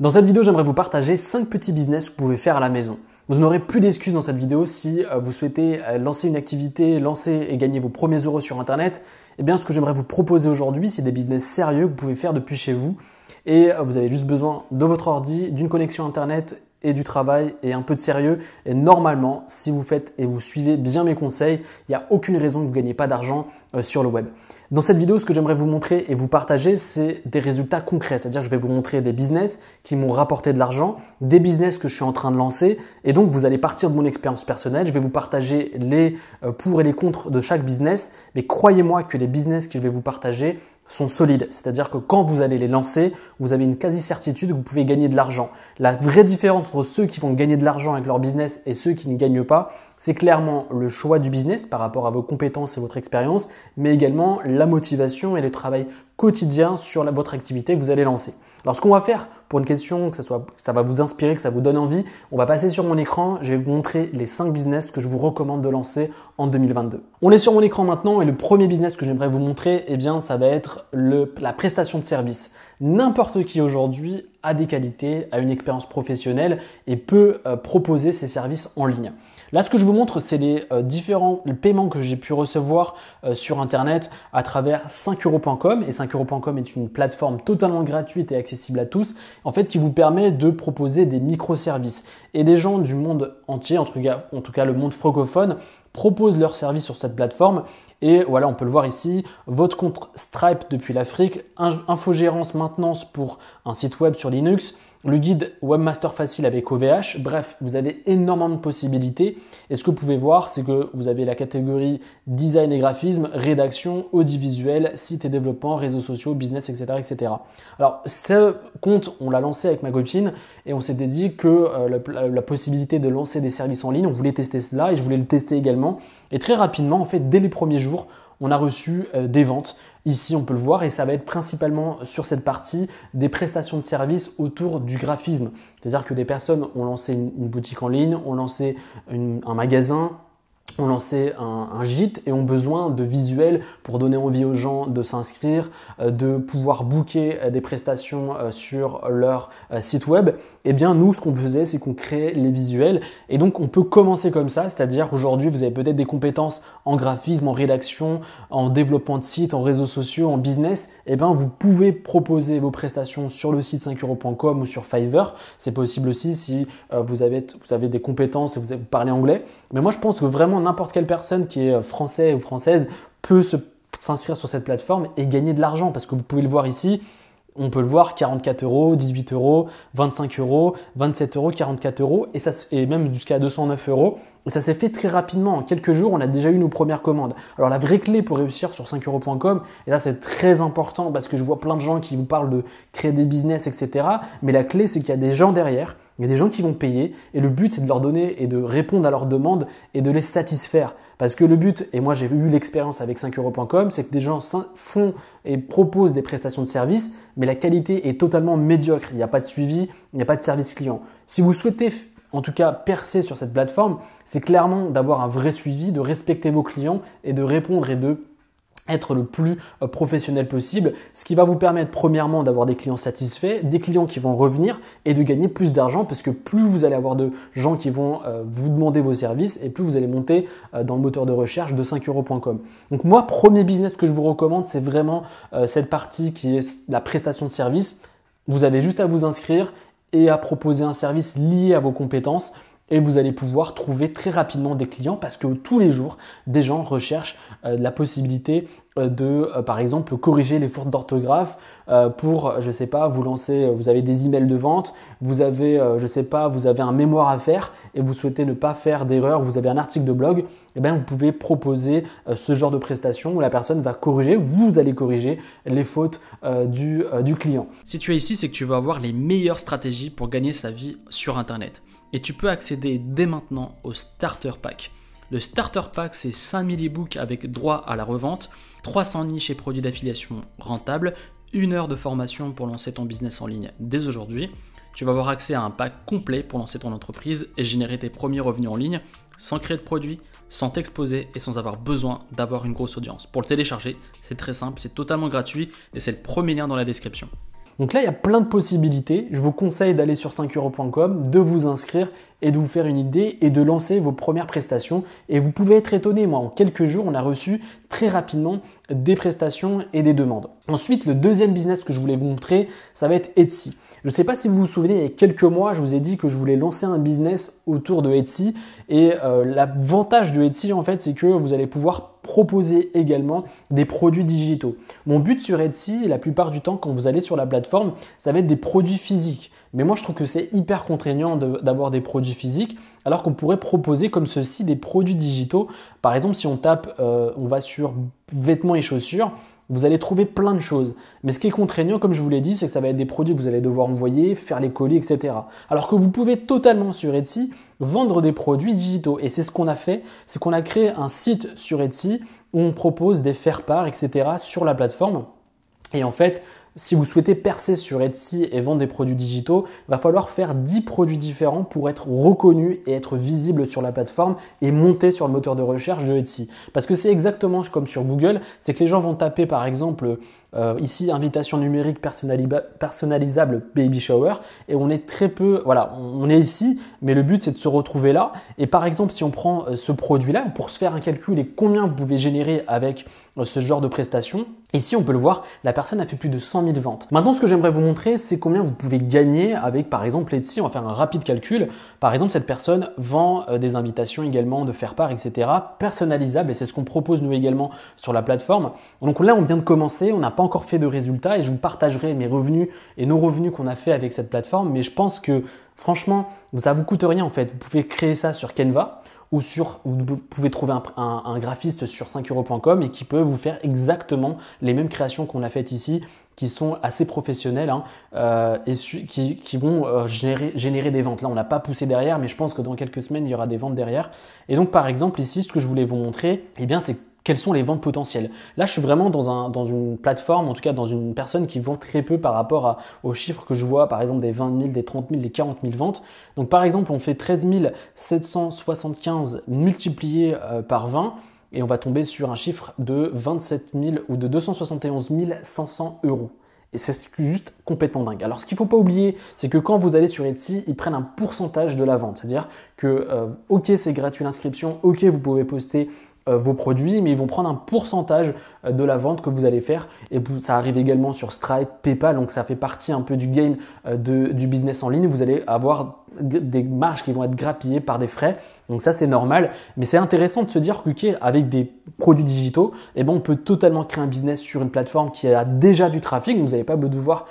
Dans cette vidéo, j'aimerais vous partager 5 petits business que vous pouvez faire à la maison. Vous n'aurez plus d'excuses dans cette vidéo si euh, vous souhaitez euh, lancer une activité, lancer et gagner vos premiers euros sur Internet. Eh bien, ce que j'aimerais vous proposer aujourd'hui, c'est des business sérieux que vous pouvez faire depuis chez vous. Et euh, vous avez juste besoin de votre ordi, d'une connexion Internet et du travail et un peu de sérieux. Et normalement, si vous faites et vous suivez bien mes conseils, il n'y a aucune raison que vous ne gagnez pas d'argent sur le web. Dans cette vidéo, ce que j'aimerais vous montrer et vous partager, c'est des résultats concrets. C'est-à-dire, je vais vous montrer des business qui m'ont rapporté de l'argent, des business que je suis en train de lancer. Et donc, vous allez partir de mon expérience personnelle. Je vais vous partager les euh, pour et les contre de chaque business. Mais croyez-moi que les business que je vais vous partager sont solides. C'est-à-dire que quand vous allez les lancer, vous avez une quasi-certitude que vous pouvez gagner de l'argent. La vraie différence entre ceux qui vont gagner de l'argent avec leur business et ceux qui ne gagnent pas, c'est clairement le choix du business par rapport à vos compétences et votre expérience, mais également la motivation et le travail quotidien sur votre activité que vous allez lancer. Alors ce qu'on va faire pour une question, que ça, soit, ça va vous inspirer, que ça vous donne envie, on va passer sur mon écran, je vais vous montrer les 5 business que je vous recommande de lancer en 2022. On est sur mon écran maintenant et le premier business que j'aimerais vous montrer, eh bien ça va être le, la prestation de service. N'importe qui aujourd'hui a des qualités, a une expérience professionnelle et peut euh, proposer ses services en ligne. Là, ce que je vous montre, c'est les euh, différents paiements que j'ai pu recevoir euh, sur Internet à travers 5euros.com. Et 5euros.com est une plateforme totalement gratuite et accessible à tous, en fait, qui vous permet de proposer des microservices. Et des gens du monde entier, en tout cas, en tout cas le monde francophone, proposent leurs services sur cette plateforme. Et voilà, on peut le voir ici, votre compte Stripe depuis l'Afrique, infogérance maintenance pour un site web sur Linux, le guide Webmaster Facile avec OVH. Bref, vous avez énormément de possibilités. Et ce que vous pouvez voir, c'est que vous avez la catégorie design et graphisme, rédaction, audiovisuel, site et développement, réseaux sociaux, business, etc. etc. Alors, ce compte, on l'a lancé avec ma copine et on s'était dit que euh, la, possibilité de lancer des services en ligne, on voulait tester cela et je voulais le tester également. Et très rapidement, en fait, dès les premiers jours, on a reçu euh, des ventes. Ici, on peut le voir et ça va être principalement sur cette partie des prestations de services autour du graphisme. C'est-à-dire que des personnes ont lancé une, boutique en ligne, ont lancé un magasin, ont lancé un, gîte et ont besoin de visuels pour donner envie aux gens de s'inscrire, euh, de pouvoir booker euh, des prestations euh, sur leur site web. Eh bien, nous, ce qu'on faisait, c'est qu'on créait les visuels. Et donc, on peut commencer comme ça, c'est-à-dire aujourd'hui, vous avez peut-être des compétences en graphisme, en rédaction, en développement de site, en réseaux sociaux, en business. Eh bien, vous pouvez proposer vos prestations sur le site 5euros.com ou sur Fiverr. C'est possible aussi si vous avez, vous avez des compétences et vous parlez anglais. Mais moi, je pense que vraiment, n'importe quelle personne qui est euh, français ou française peut s'inscrire sur cette plateforme et gagner de l'argent parce que vous pouvez le voir ici. On peut le voir 44 euros, 18 euros, 25 euros, 27 euros, 44 euros et, ça, et même jusqu'à 209 euros. Et ça s'est fait très rapidement. En quelques jours, on a déjà eu nos premières commandes. Alors la vraie clé pour réussir sur 5euros.com, et là c'est très important parce que je vois plein de gens qui vous parlent de créer des business, etc. Mais la clé c'est qu'il y a des gens derrière il y a des gens qui vont payer et le but c'est de leur donner et de répondre à leurs demandes et de les satisfaire. Parce que le but, et moi j'ai eu l'expérience avec 5euros.com, c'est que des gens font et proposent des prestations de services, mais la qualité est totalement médiocre. Il n'y a pas de suivi, il n'y a pas de service client. Si vous souhaitez en tout cas percer sur cette plateforme, c'est clairement d'avoir un vrai suivi, de respecter vos clients et de répondre et de être le plus euh, professionnel possible, ce qui va vous permettre premièrement d'avoir des clients satisfaits, des clients qui vont revenir et de gagner plus d'argent parce que plus vous allez avoir de gens qui vont euh, vous demander vos services et plus vous allez monter euh, dans le moteur de recherche de 5euros.com. Donc moi, premier business que je vous recommande, c'est vraiment cette partie qui est la prestation de service. Vous avez juste à vous inscrire et à proposer un service lié à vos compétences. Et vous allez pouvoir trouver très rapidement des clients parce que tous les jours, des gens recherchent la possibilité euh, de, euh, par exemple, corriger les fautes d'orthographe euh, pour, je sais pas, vous lancer, vous avez des emails de vente, vous avez, je sais pas, vous avez un mémoire à faire et vous souhaitez ne pas faire d'erreur, vous avez un article de blog, eh bien, vous pouvez proposer ce genre de prestation où la personne va corriger, vous allez corriger les fautes du, du client. Si tu es ici, c'est que tu vas avoir les meilleures stratégies pour gagner sa vie sur Internet. Et tu peux accéder dès maintenant au Starter Pack. Le Starter Pack, c'est 5000 e-books avec droit à la revente, 300 niches et produits d'affiliation rentables, une heure de formation pour lancer ton business en ligne dès aujourd'hui. Tu vas avoir accès à un pack complet pour lancer ton entreprise et générer tes premiers revenus en ligne sans créer de produits, sans t'exposer et sans avoir besoin d'avoir une grosse audience. Pour le télécharger, c'est très simple, c'est totalement gratuit et c'est le premier lien dans la description. Donc là, il y a plein de possibilités. Je vous conseille d'aller sur 5euros.com, de vous inscrire et de vous faire une idée et de lancer vos premières prestations. Et vous pouvez être étonné, moi, en quelques jours, on a reçu très rapidement des prestations et des demandes. Ensuite, le deuxième business que je voulais vous montrer, ça va être Etsy. Je ne sais pas si vous vous souvenez, il y a quelques mois, je vous ai dit que je voulais lancer un business autour de Etsy. Et euh, l'avantage de Etsy, en fait, c'est que vous allez pouvoir proposer également des produits digitaux. Mon but sur Etsy, la plupart du temps, quand vous allez sur la plateforme, ça va être des produits physiques. Mais moi, je trouve que c'est hyper contraignant d'avoir des produits physiques, alors qu'on pourrait proposer comme ceci des produits digitaux. Par exemple, si on tape, euh, on va sur vêtements et chaussures, vous allez trouver plein de choses. Mais ce qui est contraignant, comme je vous l'ai dit, c'est que ça va être des produits que vous allez devoir envoyer, faire les colis, etc. Alors que vous pouvez totalement sur Etsy vendre des produits digitaux. Et c'est ce qu'on a fait, c'est qu'on a créé un site sur Etsy où on propose des faire-part, etc. sur la plateforme. Et en fait, si vous souhaitez percer sur Etsy et vendre des produits digitaux, il va falloir faire 10 produits différents pour être reconnu et être visible sur la plateforme et monter sur le moteur de recherche de Etsy. Parce que c'est exactement comme sur Google, c'est que les gens vont taper par exemple euh, ici invitation numérique personnalisable baby shower et on est très peu, voilà, on est ici, mais le but c'est de se retrouver là. Et par exemple, si on prend euh, ce produit-là pour se faire un calcul et combien vous pouvez générer avec euh, ce genre de prestation, ici on peut le voir, la personne a fait plus de 100 000 ventes. Maintenant, ce que j'aimerais vous montrer, c'est combien vous pouvez gagner avec par exemple Etsy. On va faire un rapide calcul. Par exemple, cette personne vend des invitations également de faire part, etc. personnalisables et c'est ce qu'on propose nous également sur la plateforme. Donc là, on vient de commencer, on n'a encore fait de résultats et je vous partagerai mes revenus et nos revenus qu'on a fait avec cette plateforme. Mais je pense que franchement, ça vous coûte rien en fait. Vous pouvez créer ça sur Canva ou sur, vous pouvez trouver un, graphiste sur 5euros.com et qui peut vous faire exactement les mêmes créations qu'on a faites ici qui sont assez professionnelles hein, euh, et qui, qui vont euh, générer, générer, des ventes. Là, on n'a pas poussé derrière, mais je pense que dans quelques semaines, il y aura des ventes derrière. Et donc, par exemple, ici, ce que je voulais vous montrer, eh bien, c'est quelles sont les ventes potentielles. Là, je suis vraiment dans, un, dans une plateforme, en tout cas dans une personne qui vend très peu par rapport aux chiffres que je vois, par exemple des 20 000, des 30 000, des 40 000 ventes. Donc par exemple, on fait 13 775 multiplié euh, par 20 et on va tomber sur un chiffre de 27 000 ou de 271 500 euros. Et c'est juste complètement dingue. Alors ce qu'il ne faut pas oublier, c'est que quand vous allez sur Etsy, ils prennent un pourcentage de la vente. C'est-à-dire que, euh, ok, c'est gratuit l'inscription, ok, vous pouvez poster vos produits, mais ils vont prendre un pourcentage euh, de la vente que vous allez faire. Et ça arrive également sur Stripe, PayPal, donc ça fait partie un peu du game euh, du business en ligne. Vous allez avoir des marges qui vont être grappillées par des frais. Donc ça c'est normal, mais c'est intéressant de se dire qu'avec des produits digitaux, eh ben, on peut totalement créer un business sur une plateforme qui a déjà du trafic. vous n'allez pas devoir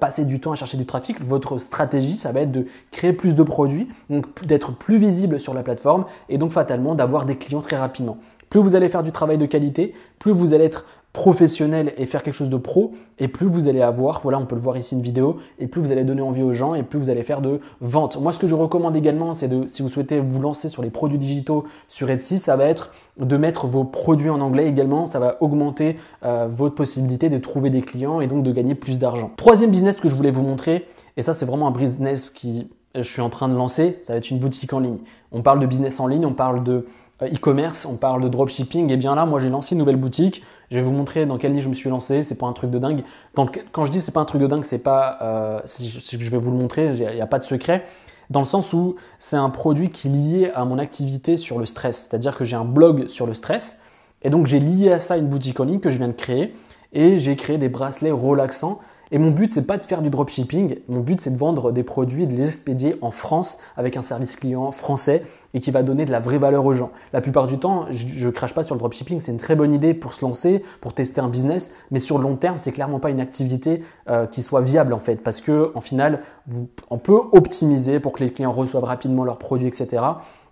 passer du temps à chercher du trafic. Votre stratégie, ça va être de créer plus de produits, donc d'être plus visible sur la plateforme et donc fatalement d'avoir des clients très rapidement. Plus vous allez faire du travail de qualité, plus vous allez être professionnel et faire quelque chose de pro, et plus vous allez avoir, voilà, on peut le voir ici une vidéo, et plus vous allez donner envie aux gens, et plus vous allez faire de ventes. Moi, ce que je recommande également, c'est de, si vous souhaitez vous lancer sur les produits digitaux sur Etsy, ça va être de mettre vos produits en anglais également. Ça va augmenter euh, votre possibilité de trouver des clients et donc de gagner plus d'argent. Troisième business que je voulais vous montrer, et ça, c'est vraiment un business qui je suis en train de lancer, ça va être une boutique en ligne. On parle de business en ligne, on parle de e-commerce, on parle de dropshipping, et bien là, moi j'ai lancé une nouvelle boutique. Je vais vous montrer dans quelle ligne je me suis lancé. C'est pas un truc de dingue. quand je dis c'est pas un truc de dingue, c'est pas euh, je vais vous le montrer. Il n'y a pas de secret. Dans le sens où c'est un produit qui est lié à mon activité sur le stress. C'est-à-dire que j'ai un blog sur le stress. Et donc j'ai lié à ça une boutique en ligne que je viens de créer. Et j'ai créé des bracelets relaxants et mon but, c'est pas de faire du dropshipping. Mon but, c'est de vendre des produits, de les expédier en France avec un service client français et qui va donner de la vraie valeur aux gens. La plupart du temps, je, ne crache pas sur le dropshipping, c'est une très bonne idée pour se lancer, pour tester un business, mais sur le long terme, c'est clairement pas une activité euh, qui soit viable en fait, parce que en final, on peut optimiser pour que les clients reçoivent rapidement leurs produits, etc.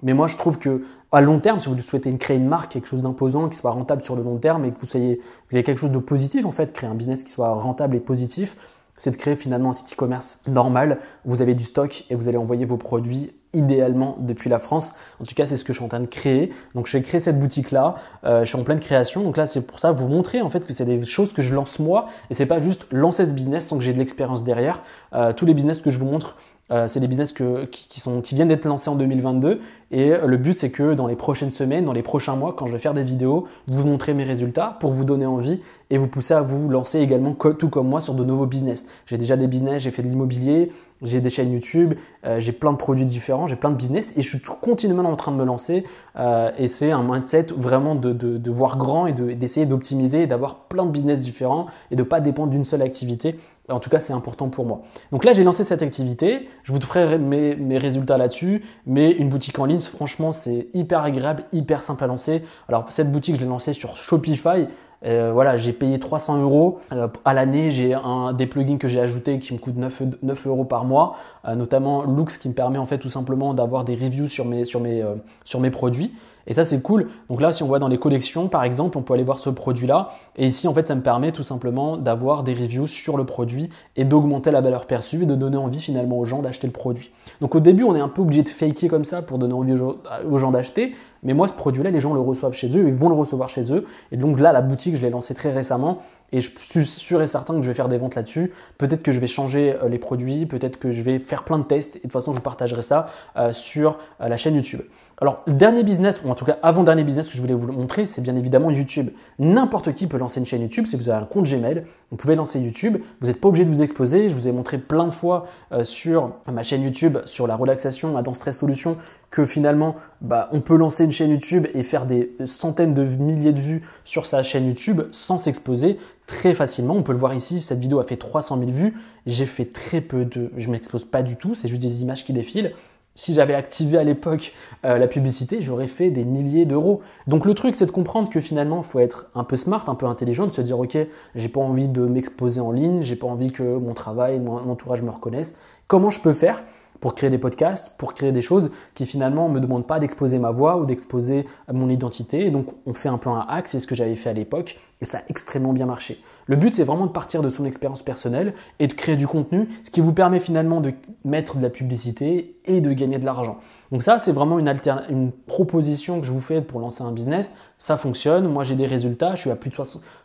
Mais moi, je trouve que à long terme, si vous souhaitez créer une marque, quelque chose d'imposant, qui soit rentable sur le long terme et que vous soyez, vous ayez quelque chose de positif en fait, créer un business qui soit rentable et positif, c'est de créer finalement un site e-commerce normal. Vous avez du stock et vous allez envoyer vos produits idéalement depuis la France. En tout cas, c'est ce que je suis en train de créer. Donc, je vais créer cette boutique-là. Euh, je suis en pleine création. Donc là, c'est pour ça vous montrer en fait que c'est des choses que je lance moi et c'est pas juste lancer ce business sans que j'ai de l'expérience derrière. Euh, tous les business que je vous montre Euh, c'est des business qui, sont, qui viennent d'être lancés en 2022. Et le but, c'est que dans les prochaines semaines, dans les prochains mois, quand je vais faire des vidéos, vous montrer mes résultats pour vous donner envie et vous pousser à vous lancer également, tout comme moi, sur de nouveaux business. J'ai déjà des business, j'ai fait de l'immobilier, j'ai des chaînes YouTube, euh, j'ai plein de produits différents, j'ai plein de business et je suis continuellement en train de me lancer. Euh, et c'est un mindset vraiment de, de, de voir grand et d'essayer d'optimiser et d'avoir plein de business différents et de ne pas dépendre d'une seule activité en tout cas, c'est important pour moi. Donc là, j'ai lancé cette activité. Je vous ferai mes, résultats là-dessus. Mais une boutique en ligne, franchement, c'est hyper agréable, hyper simple à lancer. Alors, cette boutique, je l'ai lancée sur Shopify. Euh, voilà, j'ai payé 300 euros euh, à l'année. J'ai un des plugins que j'ai ajouté qui me coûte 9, 9 euros par mois, euh, notamment Lux qui me permet en fait tout simplement d'avoir des reviews sur mes produits. Et ça, c'est cool. Donc là, si on voit dans les collections, par exemple, on peut aller voir ce produit-là. Et ici, en fait, ça me permet tout simplement d'avoir des reviews sur le produit et d'augmenter la valeur perçue et de donner envie finalement aux gens d'acheter le produit. Donc au début, on est un peu obligé de faker comme ça pour donner envie aux gens d'acheter. Mais moi, ce produit-là, les gens le reçoivent chez eux, ils vont le recevoir chez eux. Et donc là, la boutique, je l'ai lancée très récemment. Et je suis sûr et certain que je vais faire des ventes là-dessus. Peut-être que je vais changer euh, les produits, peut-être que je vais faire plein de tests. Et de toute façon, je vous partagerai ça euh, sur euh, la chaîne YouTube. Alors, le dernier business, ou en tout cas avant-dernier business que je voulais vous montrer, c'est bien évidemment YouTube. N'importe qui peut lancer une chaîne YouTube. Si vous avez un compte Gmail, vous pouvez lancer YouTube. Vous n'êtes pas obligé de vous exposer. Je vous ai montré plein de fois euh, sur ma chaîne YouTube, sur la relaxation à Dans Stress Solutions, que finalement, bah, on peut lancer une chaîne YouTube et faire des centaines de milliers de vues sur sa chaîne YouTube sans s'exposer très facilement. On peut le voir ici, cette vidéo a fait 300 000 vues. J'ai fait très peu de... Je m'expose pas du tout, c'est juste des images qui défilent si j'avais activé à l'époque euh, la publicité, j'aurais fait des milliers d'euros. Donc le truc, c'est de comprendre que finalement, il faut être un peu smart, un peu intelligent, de se dire, ok, j'ai pas envie de m'exposer en ligne, j'ai pas envie que mon travail, mon entourage me reconnaisse. Comment je peux faire? Pour créer des podcasts, pour créer des choses qui finalement ne me demandent pas d'exposer ma voix ou d'exposer mon identité. Et donc on fait un peu un hack, c'est ce que j'avais fait à l'époque, et ça a extrêmement bien marché. Le but c'est vraiment de partir de son expérience personnelle et de créer du contenu, ce qui vous permet finalement de mettre de la publicité et de gagner de l'argent. Donc ça c'est vraiment une, une proposition que je vous fais pour lancer un business. Ça fonctionne, moi j'ai des résultats, je suis à plus de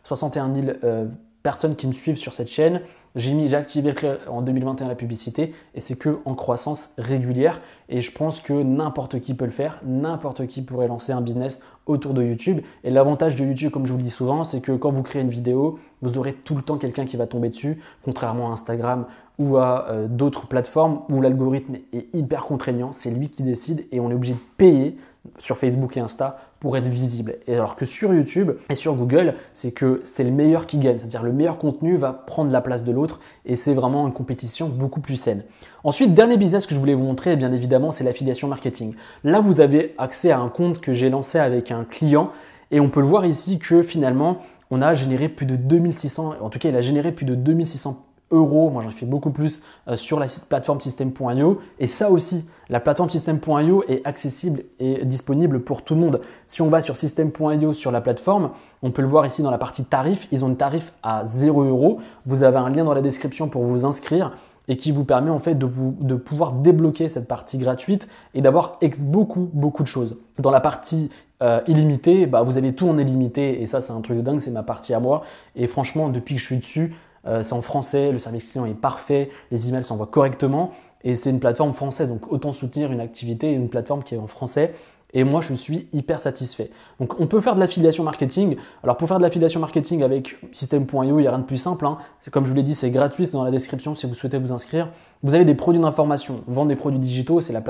61 000 euh, personnes qui me suivent sur cette chaîne. J'ai activé en 2021 la publicité et c'est que en croissance régulière. Et je pense que n'importe qui peut le faire, n'importe qui pourrait lancer un business autour de YouTube. Et l'avantage de YouTube, comme je vous le dis souvent, c'est que quand vous créez une vidéo, vous aurez tout le temps quelqu'un qui va tomber dessus, contrairement à Instagram ou à euh, d'autres plateformes où l'algorithme est hyper contraignant. C'est lui qui décide et on est obligé de payer sur Facebook et Insta pour être visible. Et alors que sur YouTube et sur Google, c'est que c'est le meilleur qui gagne, c'est-à-dire le meilleur contenu va prendre la place de l'autre et c'est vraiment une compétition beaucoup plus saine. Ensuite, dernier business que je voulais vous montrer, bien évidemment, c'est l'affiliation marketing. Là, vous avez accès à un compte que j'ai lancé avec un client et on peut le voir ici que finalement, on a généré plus de 2600, en tout cas, il a généré plus de 2600 euros. Moi, j'en fais beaucoup plus euh, sur la plateforme System.io. Et ça aussi, la plateforme System.io est accessible et disponible pour tout le monde. Si on va sur System.io sur la plateforme, on peut le voir ici dans la partie tarif. Ils ont un tarif à 0 euros. Vous avez un lien dans la description pour vous inscrire et qui vous permet en fait de, pouvoir débloquer cette partie gratuite et d'avoir beaucoup beaucoup de choses. Dans la partie euh, illimitée, bah, vous avez tout en illimité et ça c'est un truc de dingue, c'est ma partie à moi. Et franchement, depuis que je suis dessus, euh, c'est en français, le service client est parfait, les emails s'envoient correctement et c'est une plateforme française. Donc autant soutenir une activité et une plateforme qui est en français. Et moi, je suis hyper satisfait. Donc, on peut faire de l'affiliation marketing. Alors, pour faire de l'affiliation marketing avec System.io, il n'y a rien de plus simple. Hein. Comme je vous l'ai dit, c'est gratuit, c'est dans la description si vous souhaitez vous inscrire. Vous avez des produits d'information. Vendre des produits digitaux, c'est la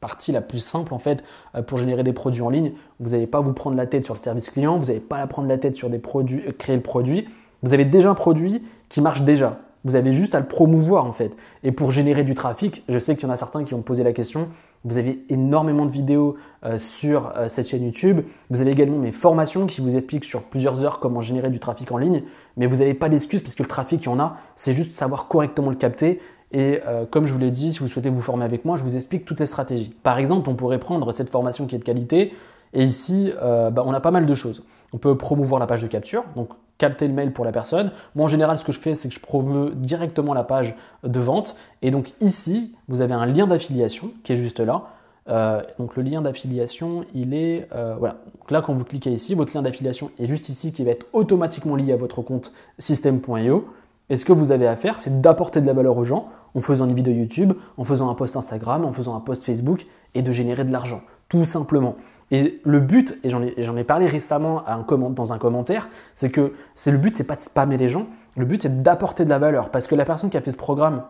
partie la plus simple en fait euh, pour générer des produits en ligne. Vous n'allez pas vous prendre la tête sur le service client, vous n'allez pas la prendre la tête sur des produits, euh, créer le produit. Vous avez déjà un produit qui marche déjà. Vous avez juste à le promouvoir en fait. Et pour générer du trafic, je sais qu'il y en a certains qui ont posé la question. Vous avez énormément de vidéos euh, sur euh, cette chaîne YouTube. Vous avez également mes formations qui vous expliquent sur plusieurs heures comment générer du trafic en ligne. Mais vous n'avez pas d'excuses parce que le trafic, il y en a. C'est juste savoir correctement le capter. Et euh, comme je vous l'ai dit, si vous souhaitez vous former avec moi, je vous explique toutes les stratégies. Par exemple, on pourrait prendre cette formation qui est de qualité. Et ici, bah, on a pas mal de choses. On peut promouvoir la page de capture. Donc capter le mail pour la personne. Moi, en général, ce que je fais, c'est que je promeus directement la page de vente. Et donc ici, vous avez un lien d'affiliation qui est juste là. Euh, donc le lien d'affiliation, il est euh, voilà. Donc là, quand vous cliquez ici, votre lien d'affiliation est juste ici, qui va être automatiquement lié à votre compte system.io. Et ce que vous avez à faire, c'est d'apporter de la valeur aux gens en faisant une vidéo YouTube, en faisant un post Instagram, en faisant un post Facebook et de générer de l'argent, tout simplement. Et le but, et j'en ai, parlé récemment dans un commentaire, c'est que c'est le but, c'est pas de spammer les gens, le but c'est d'apporter de la valeur. Parce que la personne qui a fait ce programme,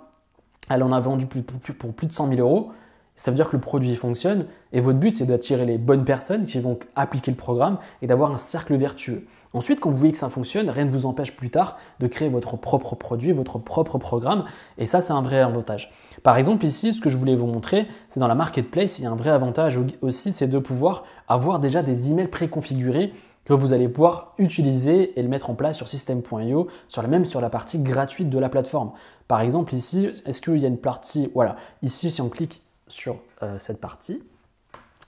elle en a vendu pour plus de 100 000 euros, ça veut dire que le produit fonctionne, et votre but c'est d'attirer les bonnes personnes qui vont appliquer le programme et d'avoir un cercle vertueux. Ensuite, quand vous voyez que ça fonctionne, rien ne vous empêche plus tard de créer votre propre produit, votre propre programme, et ça c'est un vrai avantage. Par exemple, ici, ce que je voulais vous montrer, c'est dans la marketplace, il y a un vrai avantage aussi, c'est de pouvoir avoir déjà des emails préconfigurés que vous allez pouvoir utiliser et le mettre en place sur system.io, sur même sur la partie gratuite de la plateforme. Par exemple, ici, est-ce qu'il y a une partie, voilà, ici, si on clique sur euh, cette partie,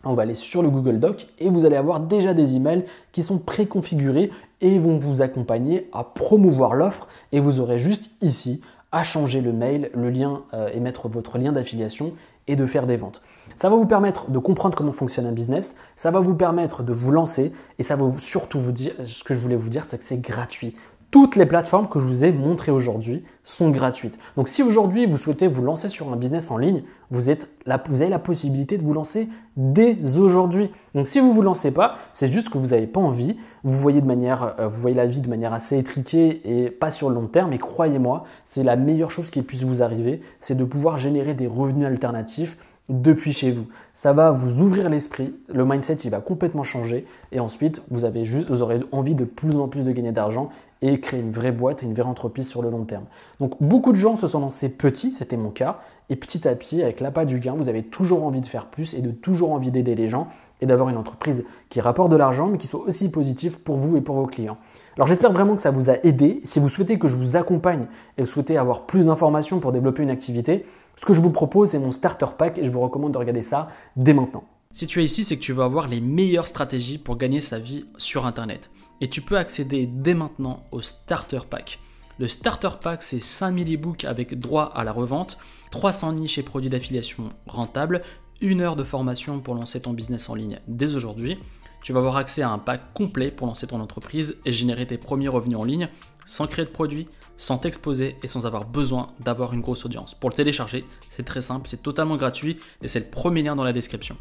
on va aller sur le Google Doc et vous allez avoir déjà des emails qui sont préconfigurés et vont vous accompagner à promouvoir l'offre et vous aurez juste ici à changer le mail, le lien euh, et mettre votre lien d'affiliation et de faire des ventes. Ça va vous permettre de comprendre comment fonctionne un business, ça va vous permettre de vous lancer et ça va surtout vous dire, ce que je voulais vous dire, c'est que c'est gratuit. Toutes les plateformes que je vous ai montrées aujourd'hui sont gratuites. Donc si aujourd'hui vous souhaitez vous lancer sur un business en ligne, vous, avez la possibilité de vous lancer dès aujourd'hui. Donc si vous ne vous lancez pas, c'est juste que vous n'avez pas envie, vous voyez, de manière, euh, vous voyez la vie de manière assez étriquée et pas sur le long terme, et croyez-moi, c'est la meilleure chose qui puisse vous arriver, c'est de pouvoir générer des revenus alternatifs depuis chez vous. Ça va vous ouvrir l'esprit, le mindset il va complètement changer et ensuite vous avez juste vous aurez envie de plus en plus de gagner d'argent et créer une vraie boîte et une vraie entreprise sur le long terme. Donc beaucoup de gens se sont lancés petits, c'était mon cas, et petit à petit avec l'appât du gain, vous avez toujours envie de faire plus et de toujours envie d'aider les gens et d'avoir une entreprise qui rapporte de l'argent mais qui soit aussi positive pour vous et pour vos clients. Alors j'espère vraiment que ça vous a aidé. Si vous souhaitez que je vous accompagne et souhaitez avoir plus d'informations pour développer une activité, ce que je vous propose, c'est mon starter pack et je vous recommande de regarder ça dès maintenant. Si tu es ici, c'est que tu veux avoir les meilleures stratégies pour gagner sa vie sur Internet. Et tu peux accéder dès maintenant au starter pack. Le starter pack, c'est 5000 e-books avec droit à la revente, 300 niches et produits d'affiliation rentables, une heure de formation pour lancer ton business en ligne dès aujourd'hui. Tu vas avoir accès à un pack complet pour lancer ton entreprise et générer tes premiers revenus en ligne sans créer de produits, sans t'exposer et sans avoir besoin d'avoir une grosse audience. Pour le télécharger, c'est très simple, c'est totalement gratuit et c'est le premier lien dans la description.